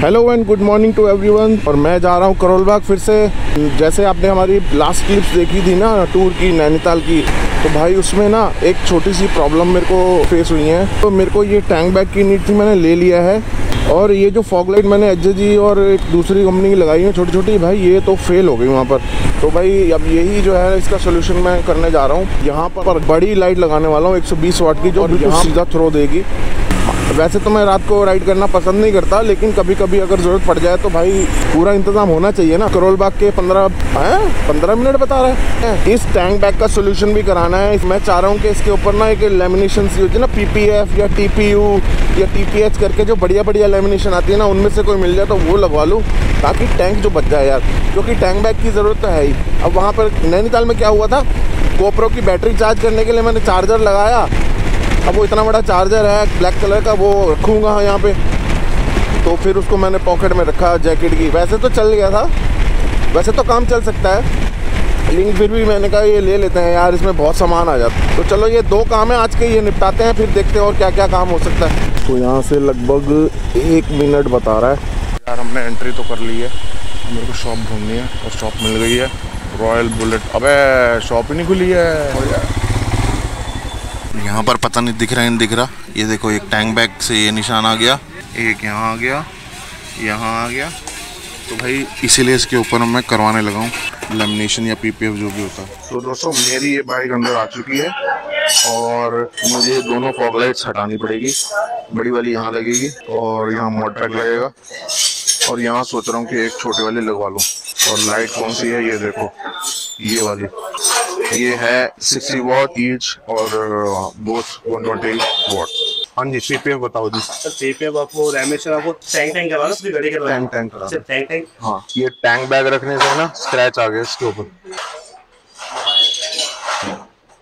Hello and good morning to everyone और मैं जा रहा हूँ करोलबाग फिर से। जैसे आपने हमारी लास्ट क्लिप्स देखी थी ना टूर की नैनीताल की तो भाई उसमें ना एक छोटी सी प्रॉब्लम मेरे को फेस हुई है। तो मेरे को ये टैंक बैग की नीड थी मैंने ले लिया है। और ये जो फॉग लाइट मैंने एच जी और एक दूसरी कंपनी की लगाई है छोटी छोटी भाई ये तो फेल हो गई वहाँ पर। तो भाई अब यही जो है इसका सोल्यूशन मैं करने जा रहा हूँ। यहाँ पर बड़ी लाइट लगाने वाला हूँ 120 वाट की जो सीधा थ्रो देगी। वैसे तो मैं रात को राइड करना पसंद नहीं करता, लेकिन कभी कभी अगर ज़रूरत पड़ जाए तो भाई पूरा इंतज़ाम होना चाहिए ना। करोल बाग के पंद्रह पंद्रह मिनट बता रहे हैं। इस टैंक बैग का सोल्यूशन भी कराना है। मैं चाह रहा हूँ कि इसके ऊपर ना एक लेमिनेशन सी होती है ना पीपीएफ या टीपीयू या टीपीएच करके जो बढ़िया बढ़िया लेमिनेशन आती है ना, उनमें से कोई मिल जाए तो वो लगवा लूँ, ताकि टैंक जो बच जाए यार। क्योंकि टैंक बैग की ज़रूरत तो है ही। अब वहाँ पर नैनीताल में क्या हुआ था? गोप्रो की बैटरी चार्ज करने के लिए मैंने चार्जर लगाया अब वो इतना बड़ा चार्जर है ब्लैक कलर का, वो रखूँगा यहाँ पे। तो फिर उसको मैंने पॉकेट में रखा जैकेट की। वैसे तो चल गया था। वैसे तो काम चल सकता है। लेकिन फिर भी मैंने कहा, ये ले लेते हैं यार, इसमें बहुत सामान आ जाता तो चलो, ये दो काम है, आज के ये निपटाते हैं, फिर देखते हैं और क्या क्या काम हो सकता है। तो यहाँ से लगभग एक मिनट बता रहा है। यार, हमने एंट्री तो कर ली है। मेरे को शॉप ढूंढनी है और शॉप मिल गई है। रॉयल बुलेट अबे शॉप ही नहीं खुली है। यहाँ पर पता नहीं दिख रहा है दिख रहा। ये देखो, एक टैंक बैग से ये निशान आ गया। एक यहाँ आ गया, यहाँ आ गया। तो भाई, इसीलिए इसके ऊपर मैं करवाने लगा हूँ। लेमिनेशन या पीपीएफ जो भी होता। है तो दोस्तों, मेरी ये बाइक अंदर आ चुकी है और मुझे दोनों फॉग लाइट्स हटानी पड़ेगी। बड़ी वाली यहाँ लगेगी और यहाँ मोटर लगेगा। और यहाँ सोच रहा हूँ कि एक छोटे वाले लगवा लूँ। और लाइट कौन सी है, ये देखो। ये वाली। ये है 60 वॉट ईच और बोथ 120 वॉट हाँ जी पीपीएफ बताओ जी। सर पीपीएफ आपको रैमेशन आपको टैंक टैंक करवाना अपनी गाड़ी करवाना टैंक टैंक करा सर टैंक टैंक हाँ ये टैंक बैग रखने से ना स्क्रैच आ गया इसके ऊपर।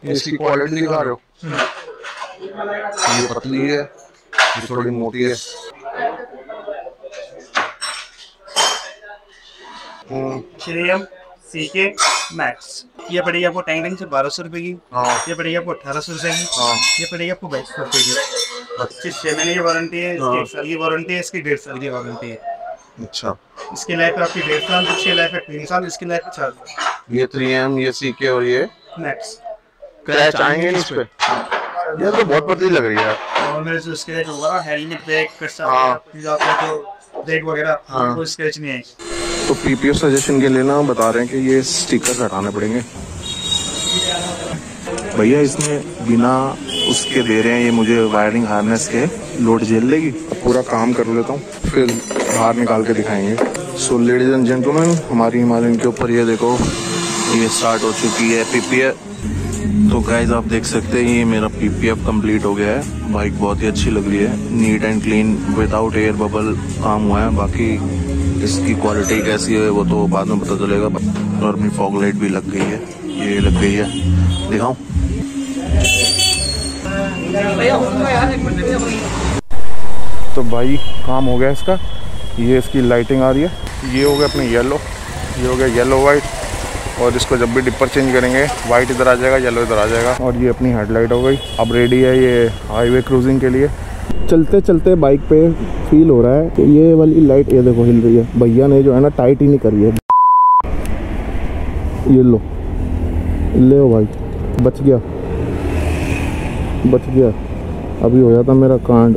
इसकी क्वालिटी दिखा रहे हो। ये पतली है ये थोड़ी मोटी है। हम्म, श्रेयम सीके मैक्स ये पड़ेगी आपको टैंक टैंक से बारह सौ रुपये की। हाँ। ये पड़ेगी आपको अठारह सौ रुपये की। हाँ। ये पड़ेगी आपको बाईस सौ रुपये की। इसकी छः महीने की वारंटी है हाँ। इसकी एक साल की वारंटी है इसकी डेढ़ साल की वारंटी है। अच्छा। इसकी लाइफ आपकी डेढ़ साल इसकी लाइफ है तीन साल इसकी लाइफ चार ये थ्री एम ये सी के और ये? मैक्स क्रैच आएँगे इस पे? ये तो बहुत पतली लग रही है और मेरे से जो होगा हेलमेट ब्रेक कर हाँ। सकते आपका जो ब्रेक वगैरह हाँ। स्क्रैच नहीं आएगी। तो पीपीएफ सजेशन के लिए ना बता रहे हैं कि ये स्टिकर हटाने पड़ेंगे। भैया इसमें बिना उसके दे रहे हैं ये मुझे वायरिंग हार्नेस के लोड झेल लेगी पूरा काम कर लेता हूँ फिर बाहर निकाल के दिखाएँगे। सो लेडीज़ एंड जेंटलमैन हमारी हिमालयन के ऊपर ये देखो ये स्टार्ट हो चुकी है पीपीएफ तो गाइज़ आप देख सकते हैं ये मेरा पीपीएफ कंप्लीट हो गया है। बाइक बहुत ही अच्छी लग रही है। Neat and clean without air bubble काम हुआ है। बाकी इसकी क्वालिटी कैसी है, वो तो बाद में पता चलेगा और अपनी फॉग लाइट भी लग गई है, ये लग गई है। दिखाऊँ? तो भाई, काम हो गया इसका। ये इसकी लाइटिंग आ रही है। ये हो गया अपने येलो ये हो गया येलो वाइट और इसको जब भी डिपर चेंज करेंगे वाइट इधर आ जाएगा येलो इधर आ जाएगा। और ये अपनी हेडलाइट हो गई। अब रेडी है ये हाईवे क्रूजिंग के लिए। चलते चलते बाइक पे फील हो रहा है कि ये वाली लाइट ये देखो हिल रही है। भैया ने जो है ना टाइट ही नहीं करी है। ये लो। ले भाई। बच गया। बच गया। अभी हो जाता मेरा कांड।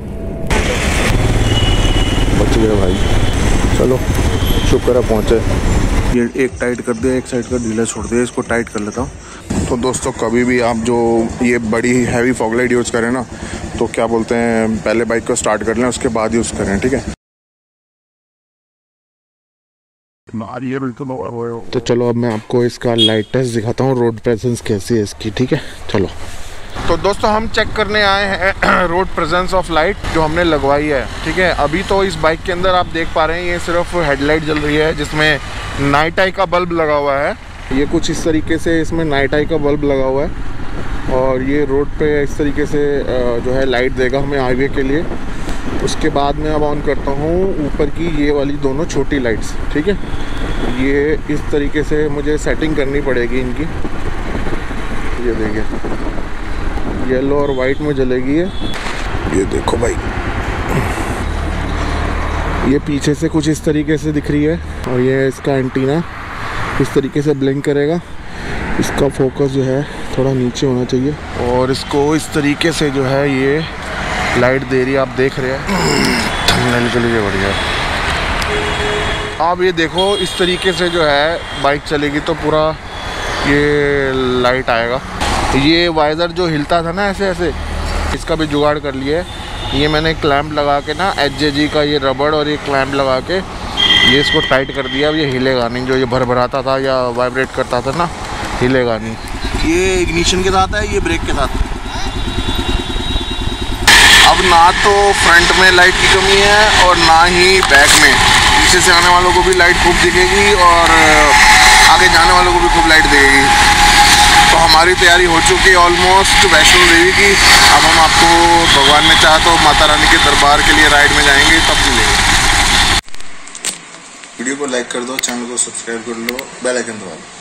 बच गया भाई। चलो। शुक्र है पहुँचे। ये एक टाइट कर दिया एक साइड का ढीला छोड़ दिया इसको टाइट कर लेता हूँ। तो दोस्तों कभी भी आप जो ये बड़ी हैवी फॉगलाइट यूज़ करें ना तो क्या बोलते हैं पहले बाइक को स्टार्ट कर लें उसके बाद यूज़ करें ठीक है? तो चलो अब मैं आपको इसका लाइट टेस्ट दिखाता हूँ रोड प्रेजेंस कैसी है इसकी ठीक है? चलो। तो दोस्तों हम चेक करने आए हैं रोड प्रेजेंस ऑफ़ लाइट जो हमने लगवाई है ठीक है? अभी तो इस बाइक के अंदर आप देख पा रहे हैं ये सिर्फ़ हेडलाइट जल रही है जिसमें नाइट आई का बल्ब लगा हुआ है। ये कुछ इस तरीके से इसमें नाइट आई का बल्ब लगा हुआ है और ये रोड पे इस तरीके से जो है लाइट देगा हमें हाईवे के लिए। उसके बाद में अब ऑन करता हूँ ऊपर की ये वाली दोनों छोटी लाइट्स ठीक है? ये इस तरीके से मुझे सेटिंग करनी पड़ेगी इनकी। ये देखिए येलो और वाइट में जलेगी ये। ये देखो भाई। ये पीछे से कुछ इस तरीके से दिख रही है और ये इसका एंटीना इस तरीके से ब्लिंक करेगा इसका फोकस जो है थोड़ा नीचे होना चाहिए। और इसको इस तरीके से जो है ये लाइट दे रही है आप देख रहे हैं। के लिए बढ़िया। आप ये देखो इस तरीके से जो है बाइक चलेगी तो पूरा ये लाइट आएगा। ये वाइज़र जो हिलता था ना ऐसे ऐसे इसका भी जुगाड़ कर लिया है ये मैंने क्लैम्प लगा के ना एच का ये रबड़ और ये क्लैम्प लगा के ये इसको टाइट कर दिया, अब ये हिलेगा नहीं। जो ये भर भराता था या वाइब्रेट करता था ना, हिलेगा नहीं। ये इग्निशन के साथ है, ये ब्रेक के साथ? अब ना तो फ्रंट में लाइट की कमी है और ना ही बैक में। पीछे से आने वालों को भी लाइट खूब दिखेगी और आगे जाने वालों को भी खूब लाइट दिखेगी तो हमारी तैयारी हो चुकी है ऑलमोस्ट वैष्णो देवी की। अब हम आपको भगवान ने चाहा तो माता रानी के दरबार के लिए राइड में जाएँगे, तब मिलेंगे। वीडियो को लाइक कर दो चैनल को सब्सक्राइब कर लो बेल आइकन दबा लो